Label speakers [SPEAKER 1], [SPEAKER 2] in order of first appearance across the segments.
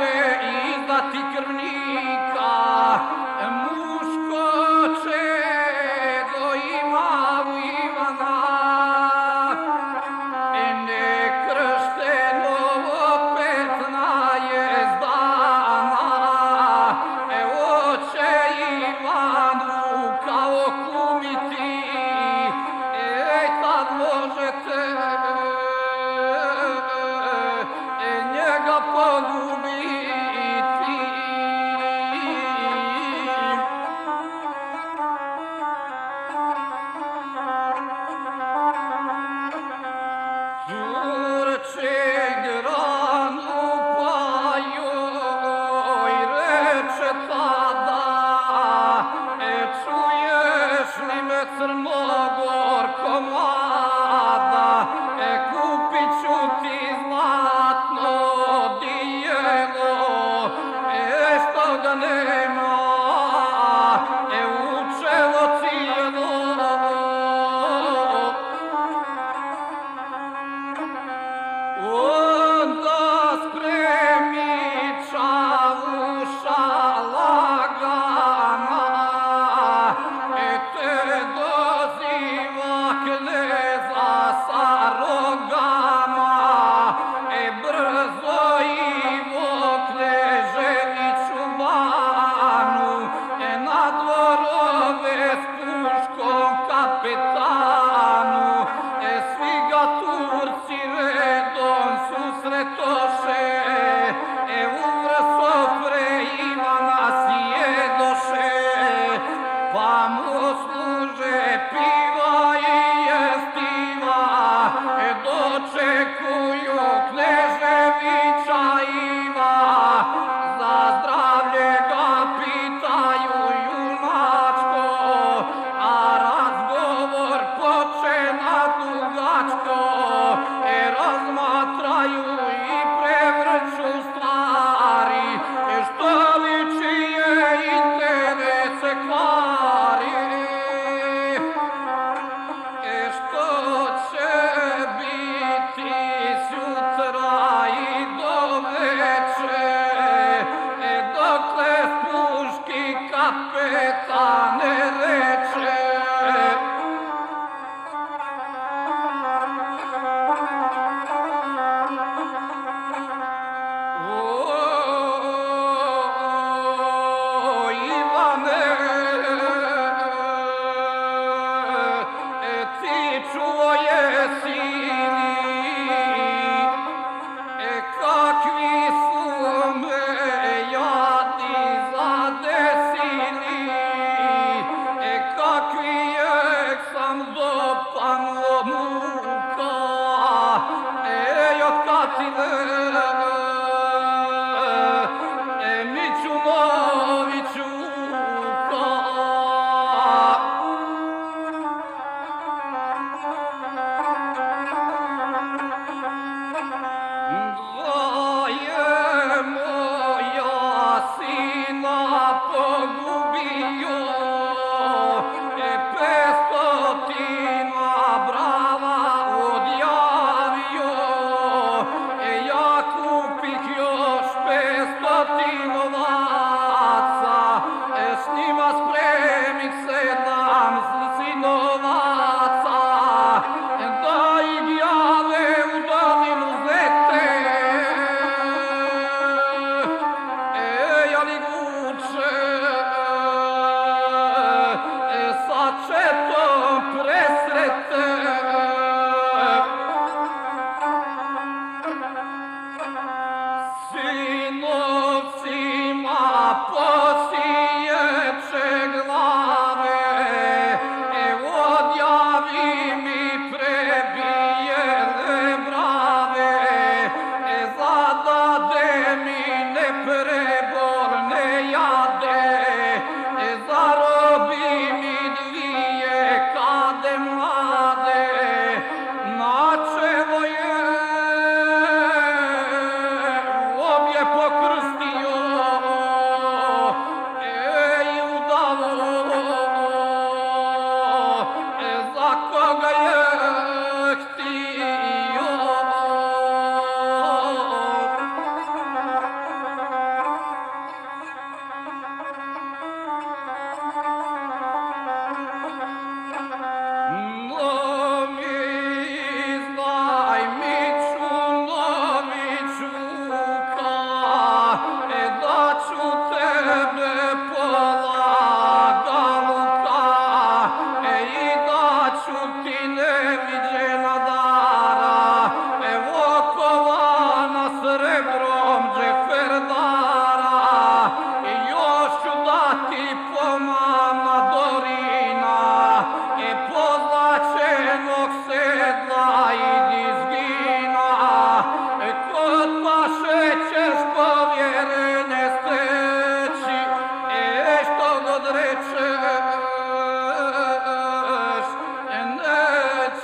[SPEAKER 1] ve izzati kırnik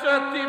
[SPEAKER 1] Deixa-te,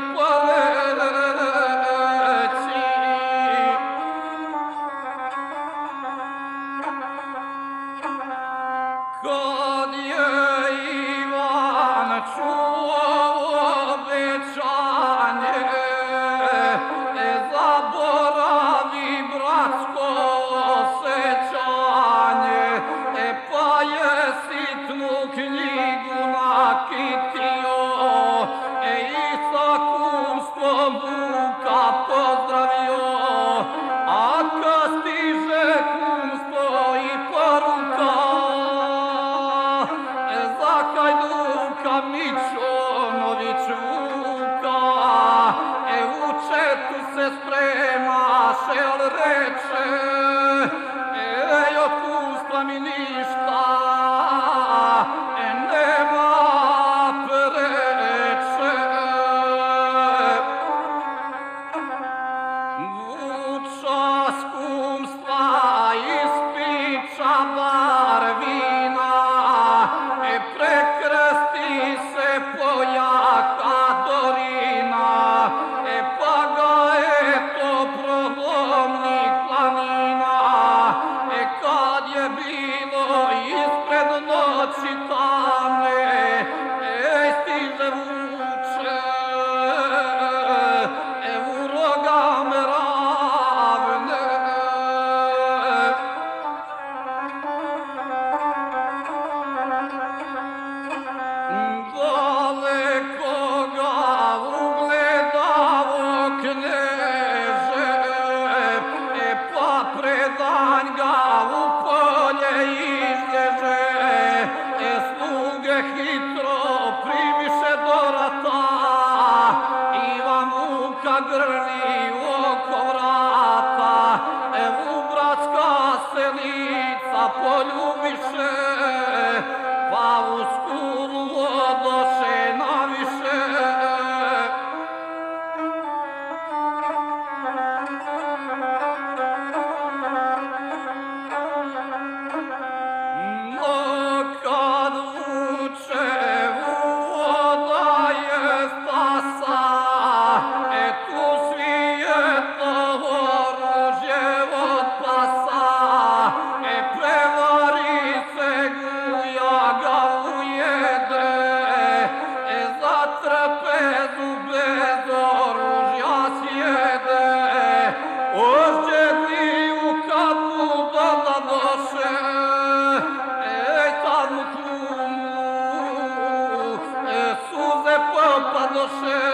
[SPEAKER 1] você.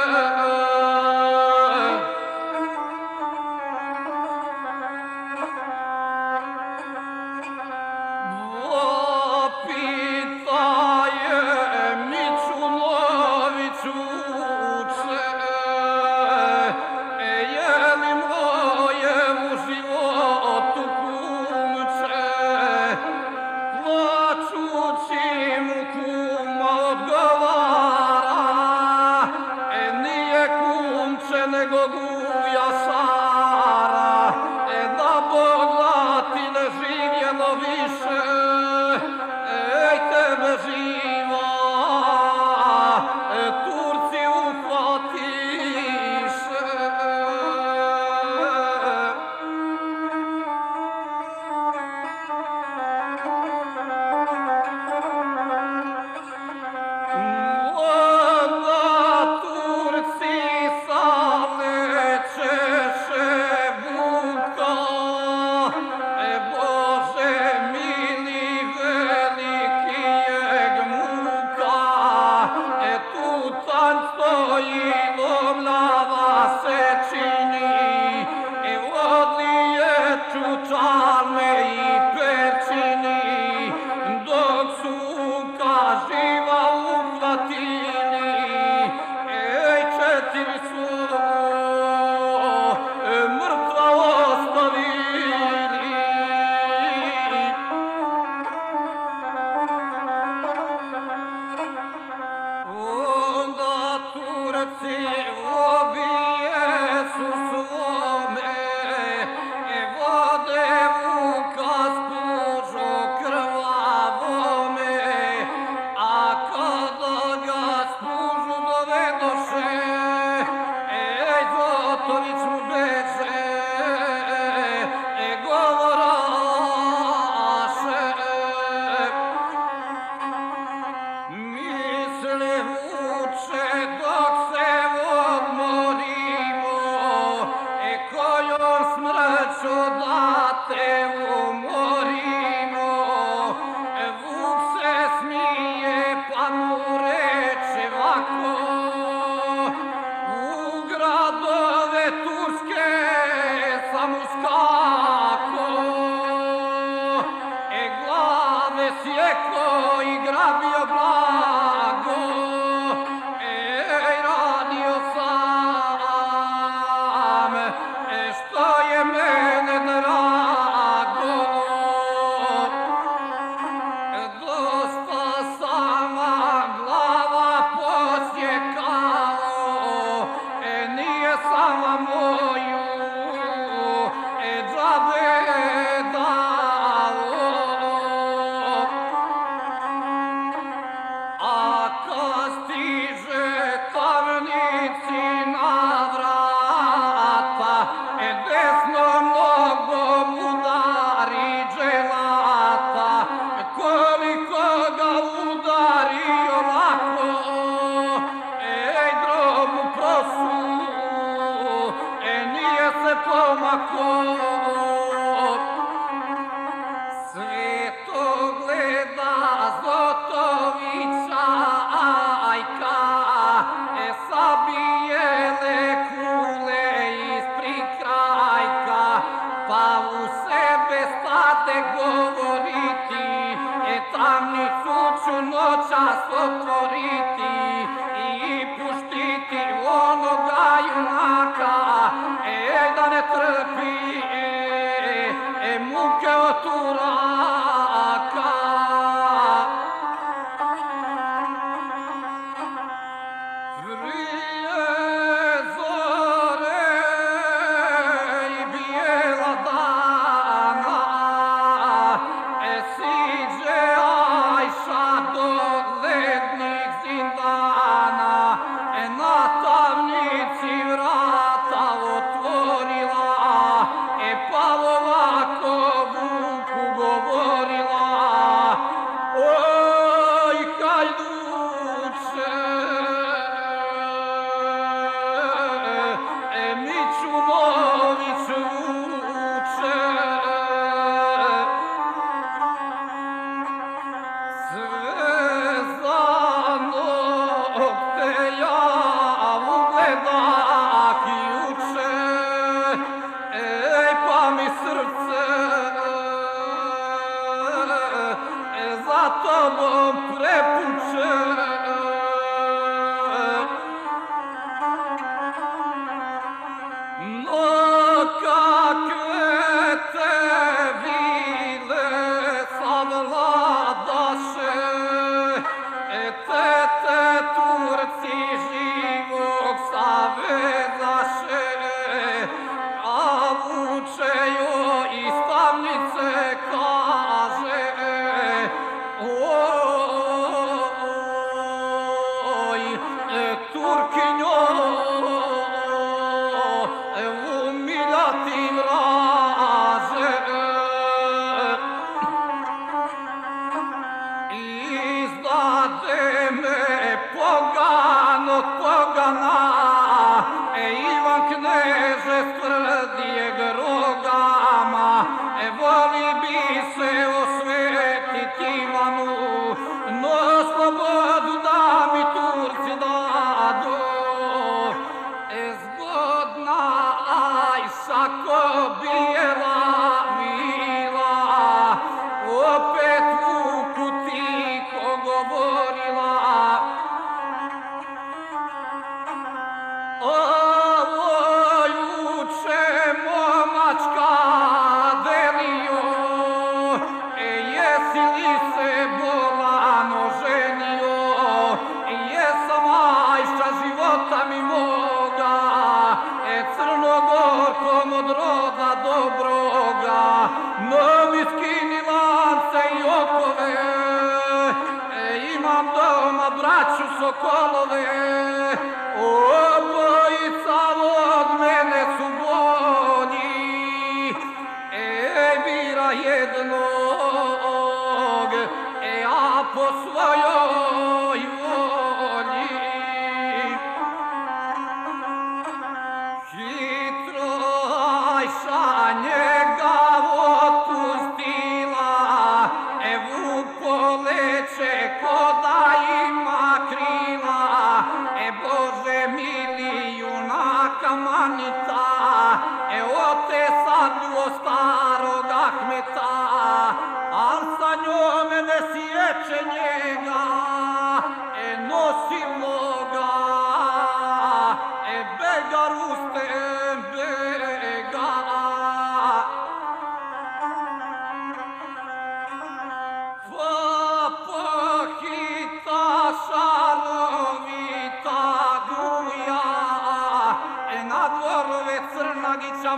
[SPEAKER 1] to mokre puče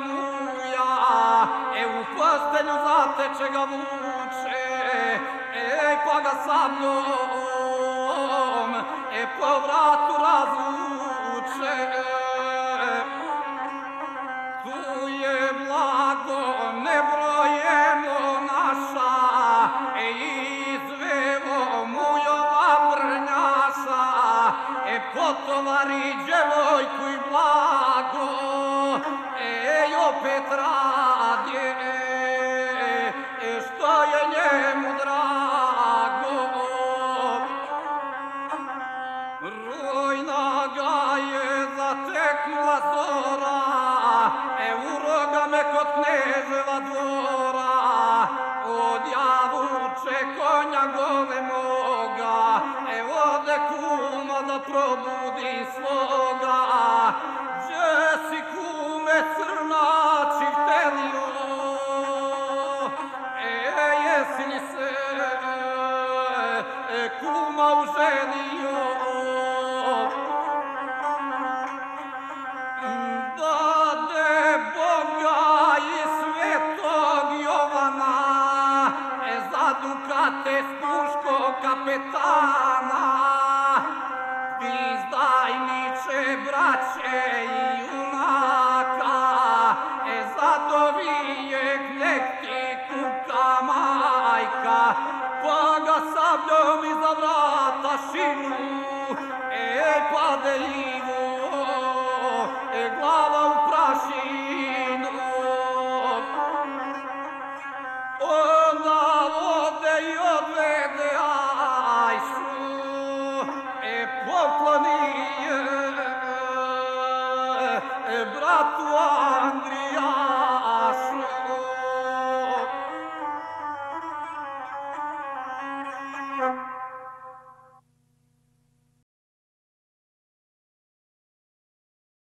[SPEAKER 1] muja, e u kostelju zateče ga vuče, e pa ga sabljom, e po vratu razvuče,